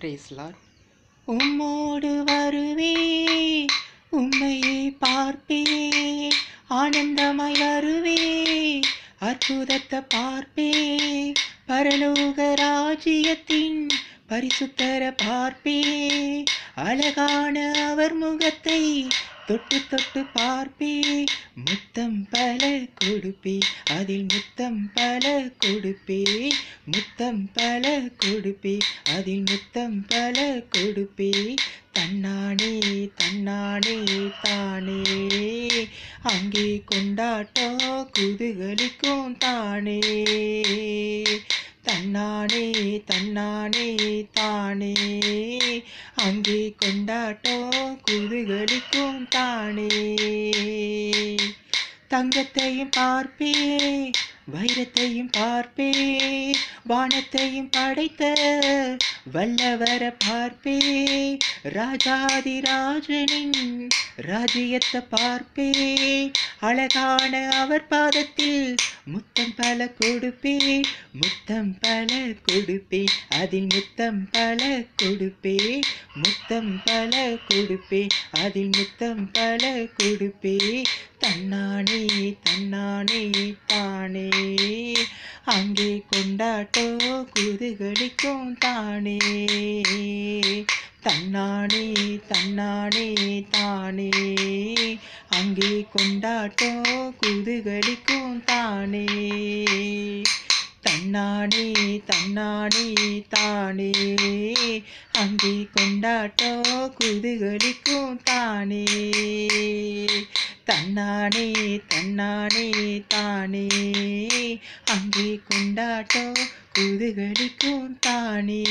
பிரேஸ்லாட் உம்மோடு வருவே உண்மையை பார்ப்பே ஆனந்தமாய் வருவே அற்புதத்தை பார்ப்பே. பரலோக ராஜ்யத்தின் பரிசுத்தர பார்ப்பே. அழகான அவர் முகத்தை தொட்டு தொட்டு பார்ப்பே. முத்தம் பல கொடுப்பே. அதில் முத்தம் பல கொடுப்பே. முத்தம் பல கொடுப்பே. அதில் முத்தம் பல கொடுப்பே. தன்னானே தன்னானே தானே. அங்கே கொண்டாட்டோ குதுகலிக்கும் தானே. தானே தன்னானே தானே. அங்கே கொண்டாட்டோ குதுகளிக்கும் தானே. தங்கத்தையும் பார்ப்பே வைரத்தையும் பார்ப்பே. வானத்தையும் படைத்த வல்லவர பார்ப்பே. ராஜாதிராஜனின் ராஜ்யத்தை பார்ப்பே. அழகான அவர் பாதத்தில் முத்தம் பல கொடுப்பே முத்தம் பல கொடுப்பே அதில் முத்தம் பல கொடுப்பே முத்தம் பல கொடுப்பே அதில் முத்தம் பல கொடுப்பே தன்னானே தன்னானே தானே. அங்கே கொண்டாட்டோ குதுகளிக்கும் தானே. தன்னானே தன்னானே தானே. அங்கே கொண்டாட்டோ குதுகலிக்கும் தானே. தன்னானே தன்னானே தானே. அங்கே கொண்டாட்டோ குதுகலிக்கும் தானே. தன்னானே தன்னானே தானே. அங்கே கொண்டாட்டோ குதுகலிக்கும் தானே.